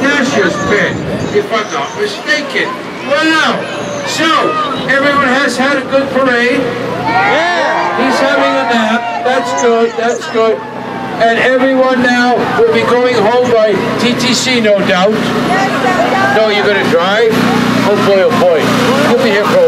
Nasher's pen, if I'm not mistaken. Wow! So, everyone has had a good parade. Yeah! He's having a nap. That's good, that's good. And everyone now will be going home by TTC, no doubt. No, you're going to drive? Hopefully, boy, oh boy. приехал.